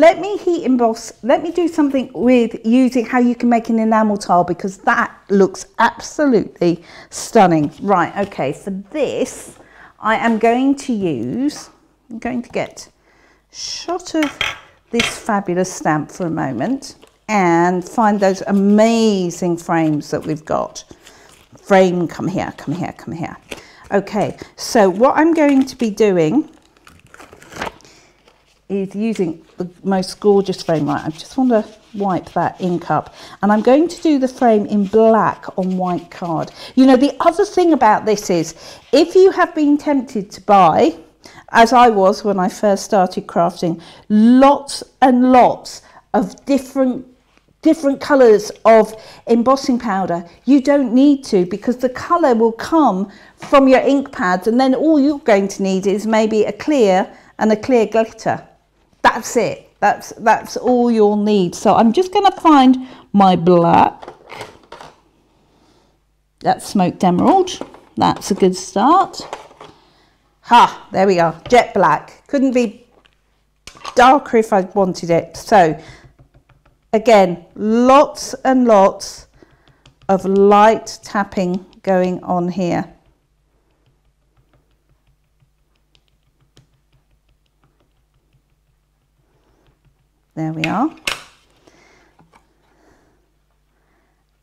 let me heat emboss, let me do something with using how you can make an enamel tile because that looks absolutely stunning. Right, okay, for this, I am going to use, I'm going to get shot of this fabulous stamp for a moment and find those amazing frames that we've got. Frame, come here, come here, come here. Okay, so what I'm going to be doing is using the most gorgeous frame. Right, I just want to wipe that ink up. And I'm going to do the frame in black on white card. You know, the other thing about this is, if you have been tempted to buy, as I was when I first started crafting, lots and lots of different different colours of embossing powder, you don't need to because the colour will come from your ink pads and then all you're going to need is maybe a clear and a clear glitter. That's it. That's, that's all you'll need. So I'm just going to find my black. That's smoked emerald. That's a good start. Ha, there we are. Jet black. Couldn't be darker if I wanted it. So Again, lots and lots of light tapping going on here. There we are.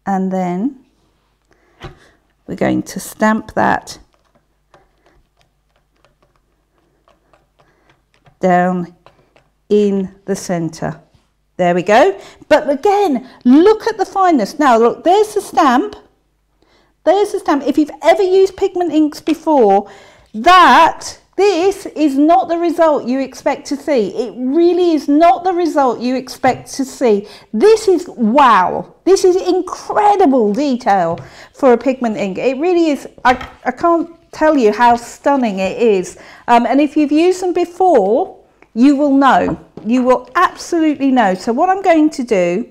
And then we're going to stamp that down in the centre. There we go. But again, look at the fineness. Now, look, there's the stamp. There's the stamp. If you've ever used pigment inks before, that, this is not the result you expect to see. It really is not the result you expect to see. This is wow. This is incredible detail for a pigment ink. It really is. I, I can't tell you how stunning it is. Um, and if you've used them before, you will know. You will absolutely know. So what I'm going to do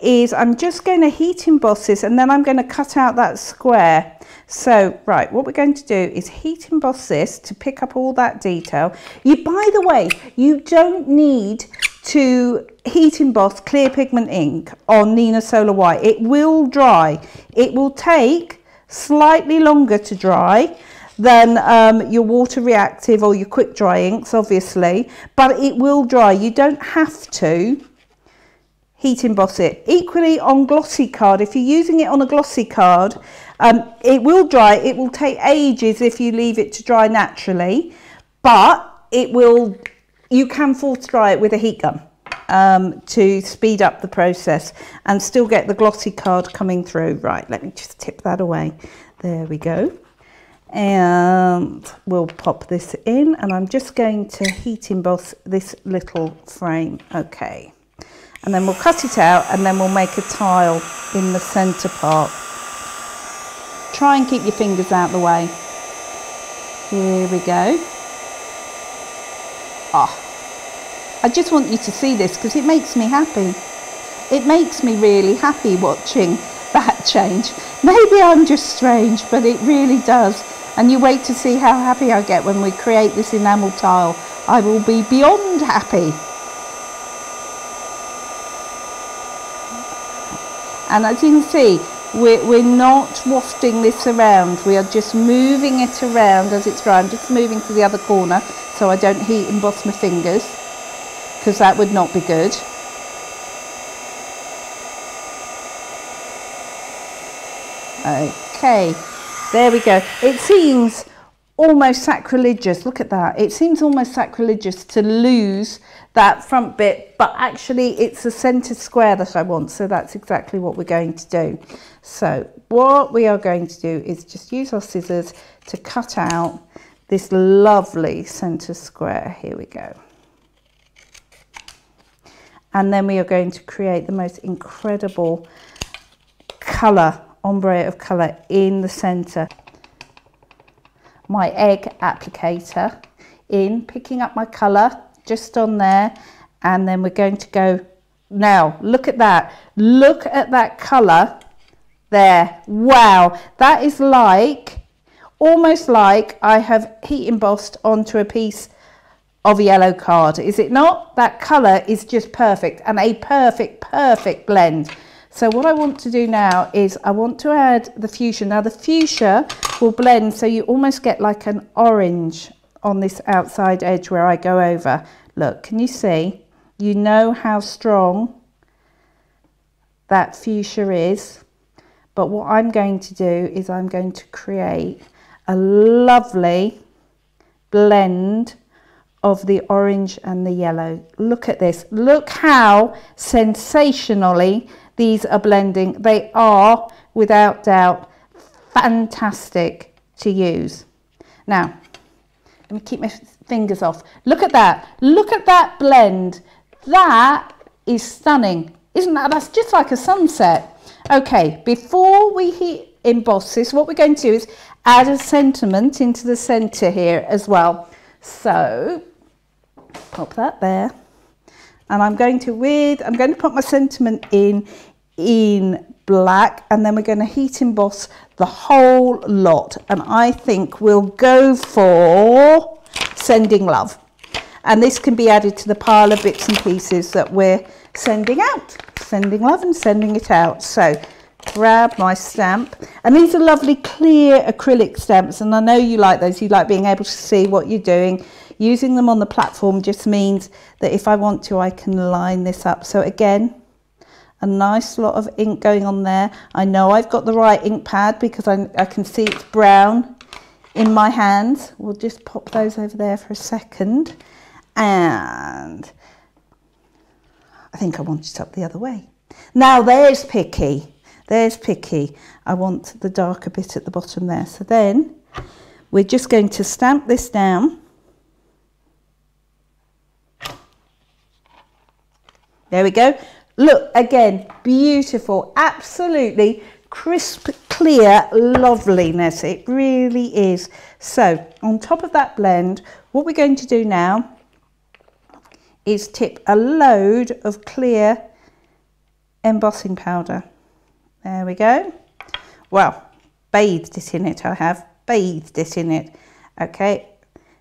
is I'm just going to heat emboss this and then I'm going to cut out that square. So, right, what we're going to do is heat emboss this to pick up all that detail. You, by the way, you don't need to heat emboss clear pigment ink on Neenah Solar White. It will dry. It will take slightly longer to dry than um, your water reactive or your quick dry inks, obviously, but it will dry. You don't have to heat emboss it. Equally on glossy card, if you're using it on a glossy card, um, it will dry. It will take ages if you leave it to dry naturally, but it will, you can force dry it with a heat gun. Um, to speed up the process and still get the glossy card coming through. Right, let me just tip that away. There we go and we'll pop this in and I'm just going to heat emboss this little frame okay and then we'll cut it out and then we'll make a tile in the center part. Try and keep your fingers out the way. Here we go. Ah. I just want you to see this because it makes me happy. It makes me really happy watching that change. Maybe I'm just strange but it really does. And you wait to see how happy I get when we create this enamel tile. I will be beyond happy. And as you can see, we're, we're not wafting this around. We are just moving it around as it's dry. I'm just moving to the other corner so I don't heat emboss my fingers because that would not be good. Okay. There we go. It seems almost sacrilegious. Look at that. It seems almost sacrilegious to lose that front bit, but actually it's a centre square that I want. So that's exactly what we're going to do. So what we are going to do is just use our scissors to cut out this lovely centre square. Here we go. And then we are going to create the most incredible colour ombre of colour in the centre. My egg applicator in, picking up my colour just on there and then we're going to go, now look at that, look at that colour there, wow, that is like, almost like I have heat embossed onto a piece of yellow card, is it not? That colour is just perfect and a perfect, perfect blend. So what I want to do now is I want to add the fuchsia. Now the fuchsia will blend so you almost get like an orange on this outside edge where I go over. Look, can you see? You know how strong that fuchsia is. But what I'm going to do is I'm going to create a lovely blend of the orange and the yellow. Look at this. Look how sensationally these are blending. They are, without doubt, fantastic to use. Now, let me keep my fingers off. Look at that. Look at that blend. That is stunning. Isn't that? That's just like a sunset. Okay, before we emboss this, what we're going to do is add a sentiment into the centre here as well. So pop that there. And I'm going to with, I'm going to put my sentiment in, in black and then we're going to heat emboss the whole lot. And I think we'll go for sending love. And this can be added to the pile of bits and pieces that we're sending out, sending love and sending it out. So grab my stamp and these are lovely clear acrylic stamps and I know you like those you like being able to see what you're doing using them on the platform just means that if I want to I can line this up so again a nice lot of ink going on there I know I've got the right ink pad because I, I can see it's brown in my hands we'll just pop those over there for a second and I think I want it up the other way now there's picky there's picky. I want the darker bit at the bottom there. So then we're just going to stamp this down. There we go. Look, again, beautiful, absolutely crisp, clear loveliness. It really is. So on top of that blend, what we're going to do now is tip a load of clear embossing powder. There we go. Well, bathed it in it, I have bathed it in it. Okay,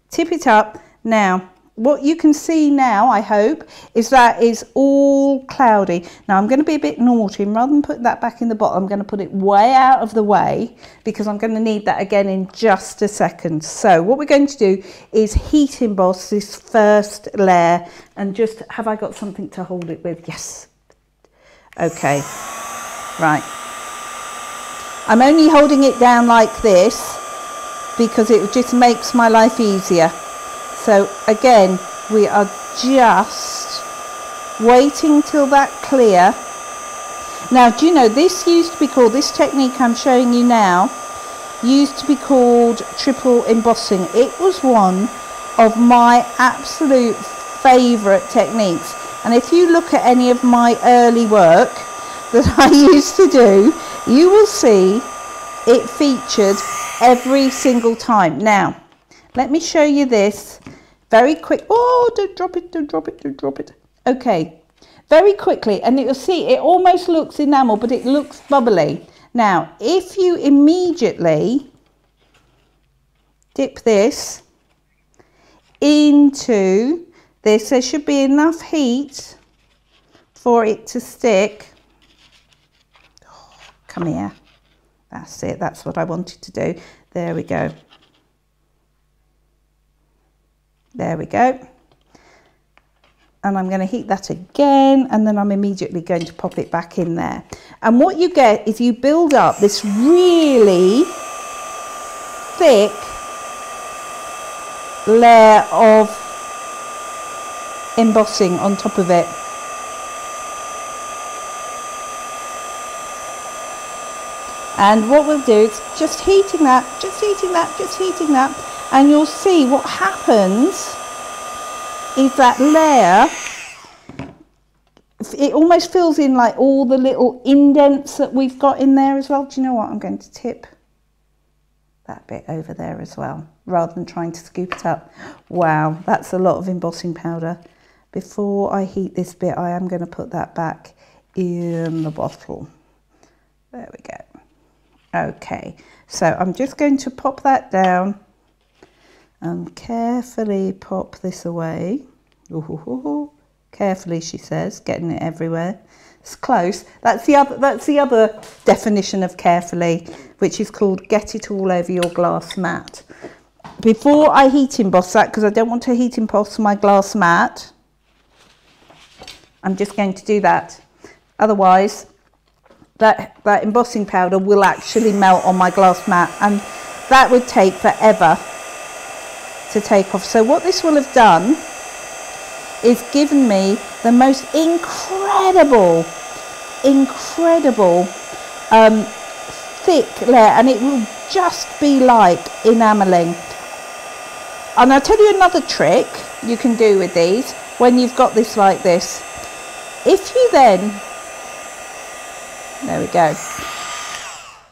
tip it up. Now, what you can see now, I hope, is that is all cloudy. Now I'm going to be a bit naughty and rather than put that back in the bottle, I'm going to put it way out of the way because I'm going to need that again in just a second. So what we're going to do is heat emboss this first layer and just, have I got something to hold it with? Yes. Okay. Right. I'm only holding it down like this because it just makes my life easier. So again, we are just waiting till that clear. Now, do you know, this used to be called, this technique I'm showing you now, used to be called triple embossing. It was one of my absolute favourite techniques. And if you look at any of my early work, that I used to do, you will see it featured every single time. Now, let me show you this very quick. Oh, don't drop it, don't drop it, don't drop it. Okay, very quickly, and you'll see it almost looks enamel, but it looks bubbly. Now, if you immediately dip this into this, there should be enough heat for it to stick oh, come here. That's it, that's what I wanted to do. There we go. There we go. And I'm going to heat that again and then I'm immediately going to pop it back in there. And what you get is you build up this really thick layer of embossing on top of it. And what we'll do is just heating that, just heating that, just heating that. And you'll see what happens is that layer, it almost fills in like all the little indents that we've got in there as well. Do you know what? I'm going to tip that bit over there as well, rather than trying to scoop it up. Wow, that's a lot of embossing powder. Before I heat this bit, I am going to put that back in the bottle. There we go. Okay, so I'm just going to pop that down and carefully pop this away. Ooh, carefully, she says, getting it everywhere. It's close. That's the other. That's the other definition of carefully, which is called get it all over your glass mat. Before I heat emboss that, because I don't want to heat emboss my glass mat, I'm just going to do that. Otherwise, that, that embossing powder will actually melt on my glass mat and that would take forever to take off. So what this will have done is given me the most incredible, incredible um, thick layer and it will just be like enameling. And I'll tell you another trick you can do with these when you've got this like this. If you then, there we go.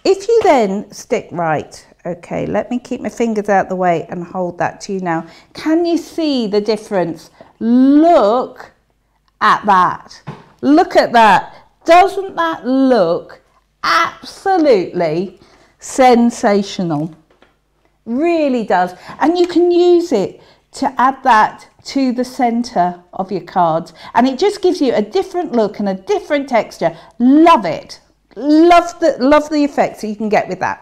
If you then stick right, okay, let me keep my fingers out the way and hold that to you now. Can you see the difference? Look at that. Look at that. Doesn't that look absolutely sensational? Really does. And you can use it to add that to the center of your cards and it just gives you a different look and a different texture love it love the love the effects that you can get with that